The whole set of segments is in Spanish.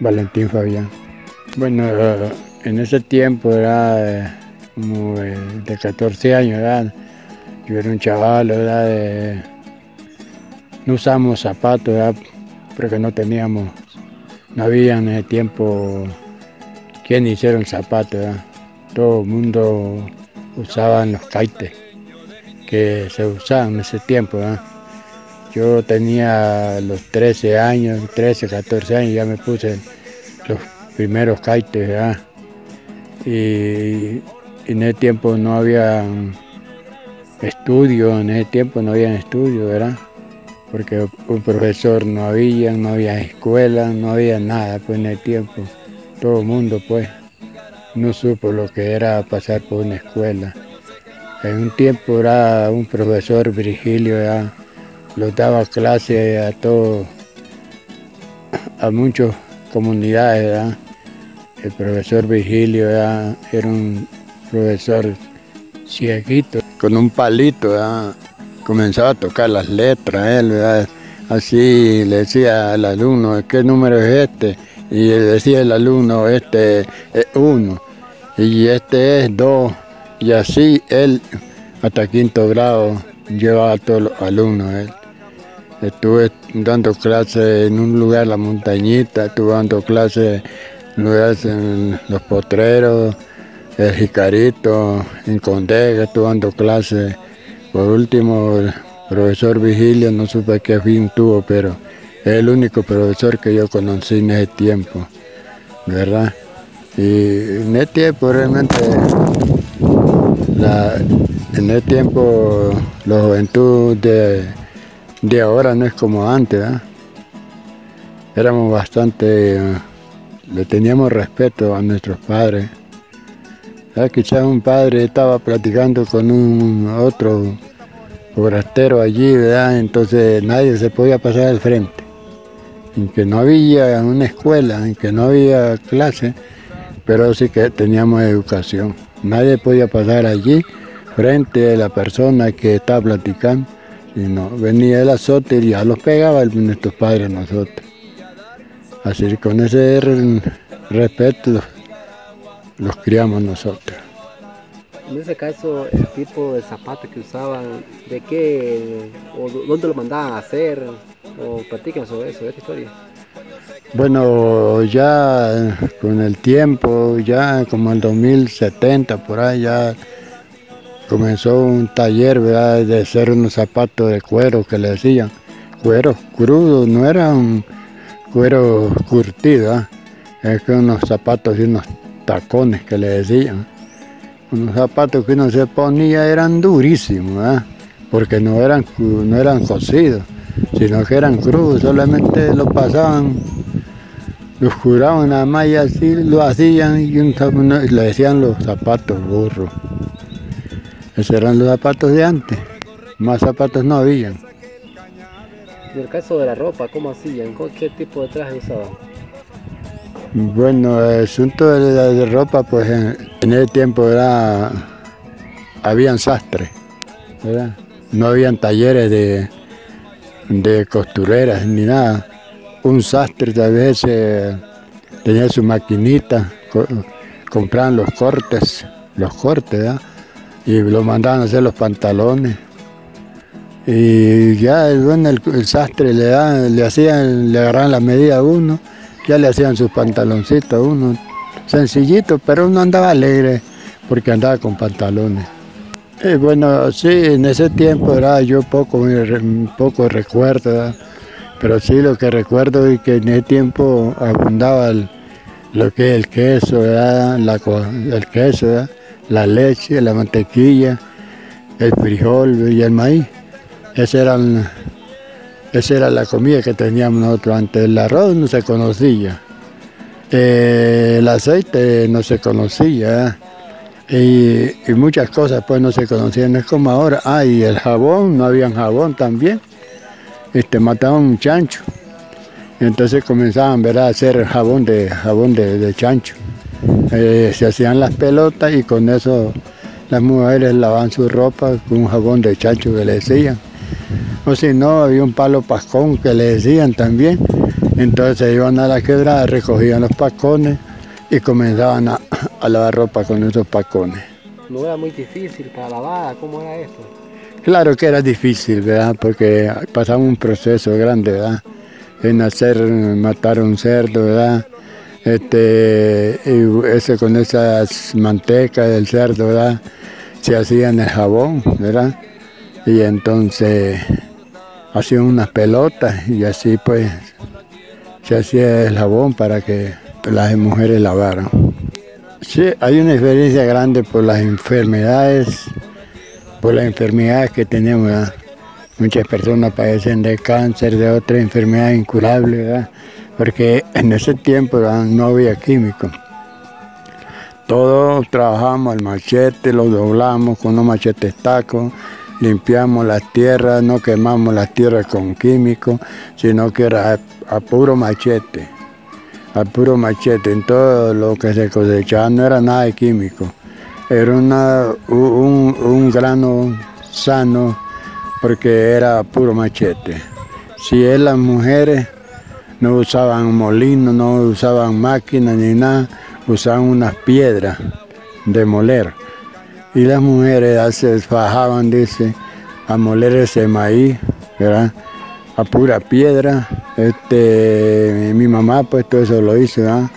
Valentín Fabián. Bueno, en ese tiempo era como de 14 años, yo era un chaval, no usamos zapatos, porque no teníamos, no había en ese tiempo quien hiciera el zapato, todo el mundo usaba los kaites que se usaban en ese tiempo. Yo tenía los 13 años, 13, 14 años, ya me puse los primeros kites. Y, en ese tiempo no había estudio, en ese tiempo no había estudio, ¿verdad? Porque un profesor no había, no había escuela, no había nada pues en ese tiempo. Todo el mundo pues no supo lo que era pasar por una escuela. En un tiempo era un profesor Virgilio, ya, lo daba clase a todos, a muchas comunidades. El profesor Virgilio era un profesor cieguito, con un palito, comenzaba a tocar las letras, él, así le decía al alumno, ¿qué número es este? Y decía el alumno, este es uno, y este es dos y así él, hasta quinto grado, llevaba a todos los alumnos. Estuve dando clases en un lugar, la montañita, estuve dando clases en lugares en los potreros, el Jicarito, en Condega, estuve dando clases. Por último, el profesor Vigilio, no supe qué fin tuvo, pero es el único profesor que yo conocí en ese tiempo, ¿verdad? Y en ese tiempo realmente en ese tiempo la juventud de, ahora no es como antes. Éramos bastante, le teníamos respeto a nuestros padres. Quizás un padre estaba platicando con un otro forastero allí, ¿verdad? entonces nadie se podía pasar al frente. En que no había una escuela, en que no había clase, pero sí que teníamos educación. Nadie podía pasar allí frente a la persona que estaba platicando, sino venía el azote y ya los pegaba nuestros padres a nosotros. Así que con ese respeto los, criamos nosotros. En ese caso, el tipo de zapatos que usaban, ¿de qué o dónde lo mandaban a hacer? O platican sobre eso, esta historia. Bueno, ya con el tiempo, ya como el 2070 por ahí ya comenzó un taller de hacer unos zapatos de cuero que le decían, cuero crudo, no era un cuero curtido, es que unos zapatos y unos tacones que le decían. Unos zapatos que uno se ponía eran durísimos, porque no eran, no eran cosidos, sino que eran crudos, solamente lo pasaban los juraban nada más y así lo hacían y le decían los zapatos burros. Los zapatos de antes, más zapatos no habían. En el caso de la ropa, ¿cómo hacían? ¿Qué tipo de traje usaban? Bueno, el asunto de la ropa, pues en, ese tiempo era, habían sastres, ¿verdad? No habían talleres de, de costureras ni nada un sastre tal vez eh, tenía su maquinita, compraban los cortes, los cortes, y lo mandaban a hacer los pantalones. Y ya el, sastre le, le hacían, le agarraban la medida a uno, ya le hacían sus pantaloncitos a uno, sencillito, pero uno andaba alegre porque andaba con pantalones. Y bueno, sí, en ese tiempo era yo poco, poco recuerdo, pero sí, lo que recuerdo es que en ese tiempo abundaba lo que es el queso, el queso, la leche, la mantequilla, el frijol y el maíz. Esa, eran, era la comida que teníamos nosotros antes. El arroz no se conocía, eh, el aceite no se conocía. Y, muchas cosas pues no se conocían, es como ahora, ah, y el jabón, no había jabón también este, mataban un chancho. Entonces comenzaban a hacer jabón de, jabón de, chancho. Eh, se hacían las pelotas y con eso las mujeres lavaban su ropa con un jabón de chancho que le decían. O si no, había un palo pascón que le decían también. Entonces iban a la quebrada, recogían los pacones y comenzaban a, a lavar ropa con esos pacones. No era muy difícil para lavar, ¿cómo era eso? Claro que era difícil, ¿verdad? Porque pasaba un proceso grande, ¿verdad? En hacer, matar un cerdo, ¿verdad? Este, ese, con esas mantecas del cerdo, ¿verdad? Se hacían el jabón, ¿verdad? Y entonces hacían unas pelotas y así pues se hacía el jabón para que las mujeres lavaran. Sí, hay una experiencia grande por las enfermedades, por las enfermedades que tenemos. Muchas personas padecen de cáncer, de otra enfermedad incurable, ¿verdad? Porque en ese tiempo no había químicos. Todos trabajamos al machete, lo doblamos con unos machetes tacos, limpiamos las tierras, no quemamos las tierras con químicos, sino que era a, a puro machete al puro machete. En todo lo que se cosechaba no era nada de químico. Era una, un, un grano sano porque era puro machete. Si es las mujeres no usaban molino, no usaban máquinas ni nada, usaban unas piedras de moler. Y las mujeres se fajaban, dice, a moler ese maíz, ¿verdad? a pura piedra. Este, mi mamá pues todo eso lo hizo, ¿verdad?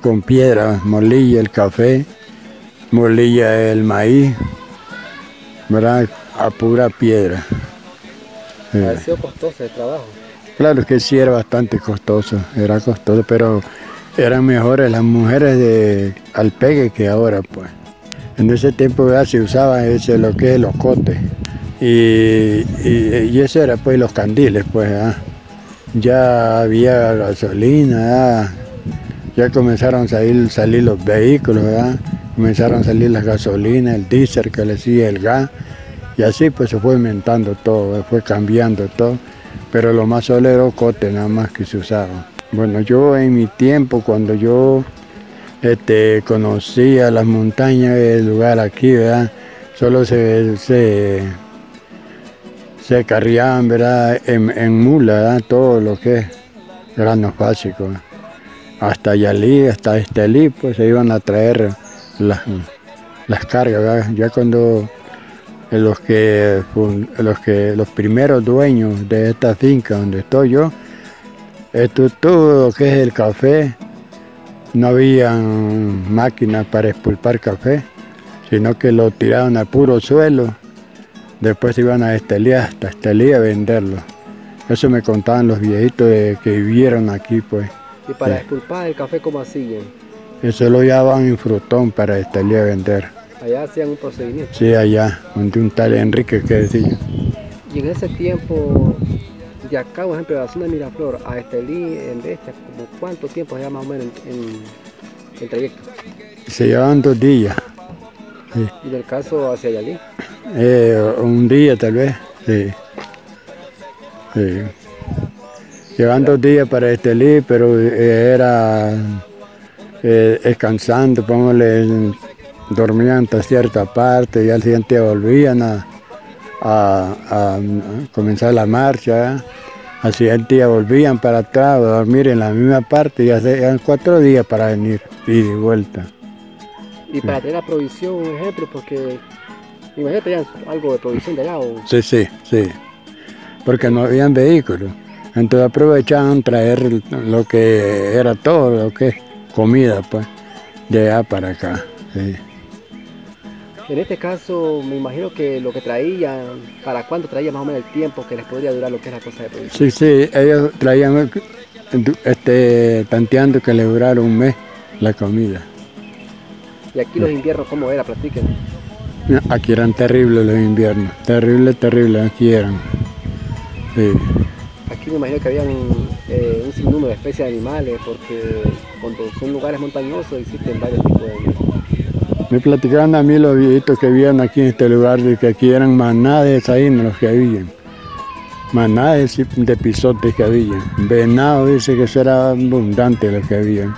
con piedra, molilla el café, molilla el maíz, ¿verdad? a pura piedra. ¿Ha costoso el trabajo? Claro que sí era bastante costoso, era costoso, pero eran mejores las mujeres de Alpegue que ahora pues. En ese tiempo ya se usaba ese lo que es el ocote. Y, y, y eso era pues los candiles pues. Ya había gasolina, ya comenzaron a salir, salir los vehículos, comenzaron a salir las gasolinas, el diésel que le decía el gas. Y así pues se fue inventando todo, fue cambiando todo. Pero lo más solo era cote nada más que se usaba. Bueno, yo en mi tiempo, cuando yo este, conocía las montañas, el lugar aquí, ¿verdad? Solo se, se, se carriaban, ¿verdad? En, en mula, ¿verdad? Todo lo que es granos básicos. Hasta Yalí, hasta Estelí, pues se iban a traer las, las cargas, ¿verdad? Ya cuando los que, los que los primeros dueños de esta finca donde estoy yo, esto todo lo que es el café, no había máquinas para expulpar café, sino que lo tiraban al puro suelo, después iban a Estelía, hasta Estelía a venderlo. Eso me contaban los viejitos de, que vivieron aquí, pues. ¿Y para Sí. expulpar el café cómo hacían? Eso lo llevaban en frutón para Estelía a vender. Allá hacían un procedimiento. Sí, allá, donde un tal Enrique que decía. Y en ese tiempo, de acá, por ejemplo, de la zona de Miraflor a Estelí, en Bestia, como cuánto tiempo allá más o menos en, en, en trayecto? Se llevaban dos días. Sí. Y en el caso hacia Yalí, Eh, un día tal vez, sí. sí. Llevan dos días para Estelí, pero eh, era eh, descansando, póngale, dormían hasta cierta parte y al siguiente día volvían a, a- a comenzar la marcha. Al siguiente día volvían para atrás a dormir en la misma parte y hacían cuatro días para venir y de vuelta. y para tener la provisión, un ejemplo, porque imagínate ya algo de provisión de allá, o Sí, sí, sí. Porque no habían vehículos. Entonces aprovechaban traer lo que era todo, lo que es comida, pues, de allá para acá. sí. En este caso me imagino que lo que traían, para cuánto traía más o menos el tiempo que les podría durar lo que es la cosa de Sí, provisión. sí, ellos traían este, tanteando que le durara un mes la comida. Y aquí los inviernos, ¿cómo era? Platiquen. Aquí eran terribles los inviernos, terribles, terribles, aquí eran. Sí. Aquí me imagino que habían eh, un sinnúmero de especies de animales, porque cuando son lugares montañosos existen varios tipos de animales. Me platicaban a mí los viejitos que vivían aquí en este lugar de que aquí eran manades ahí los que habían. Manades de pisotes que habían. Venado dice que eso era abundante lo que habían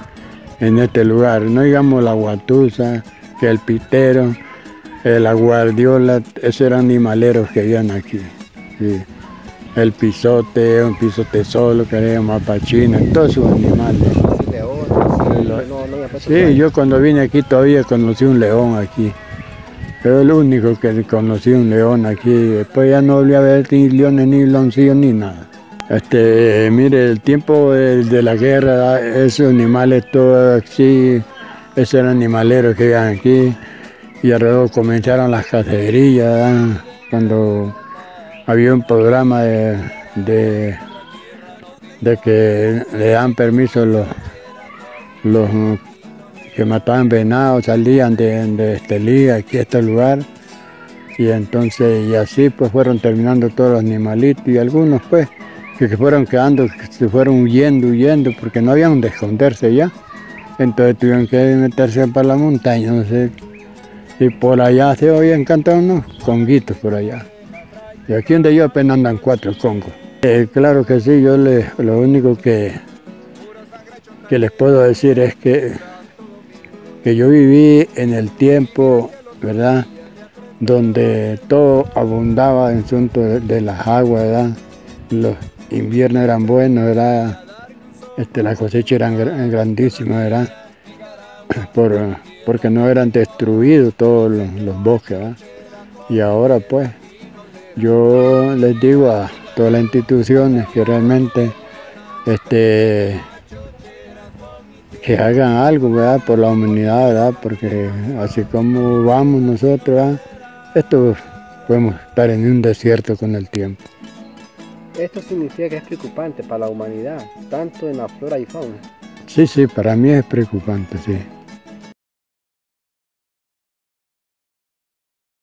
en este lugar. No digamos la guatusa, que el pitero, eh, la guardiola, esos eran animaleros que habían aquí. el pisote, un pisote solo, que era mapachino, todos sus animales. Sí, leones, sí, Lo- no, no había puesto Sí, yo cuando vine aquí todavía conocí un león aquí. Pero el único que conocí un león aquí. Después ya no volví a ver ni leones, ni loncillos, ni nada. Este, mire, el tiempo de, de la guerra, esos animales todos así, esos eran animaleros que iban aquí. Y alrededor comenzaron las cacerías, cuando había un programa de, de, de que le dan permiso los, los que mataban venados salían de, de Estelí, aquí este lugar. Y entonces, y así pues fueron terminando todos los animalitos y algunos pues que, que fueron quedando, que se fueron huyendo, huyendo, porque no había donde esconderse ya. Entonces tuvieron que meterse para la montaña, no sé. Y por allá se oían cantar unos conguitos por allá. Y aquí donde yo apenas andan cuatro congos. Eh, claro que sí, yo lo único que, que les puedo decir es que, que yo viví en el tiempo, ¿verdad? Donde todo abundaba en asunto de, las aguas, ¿verdad? Los inviernos eran buenos, ¿verdad? Este, las cosechas eran gra- grandísimas, ¿verdad? Por, porque no eran destruidos todos los, los bosques, ¿verdad? Y ahora pues yo les digo a todas las instituciones que realmente este, que hagan algo ¿verdad? por la humanidad, ¿verdad? porque así como vamos nosotros, ¿verdad? esto podemos estar en un desierto con el tiempo. Esto significa que es preocupante para la humanidad, tanto en la flora y fauna. Sí, sí, para mí es preocupante, sí.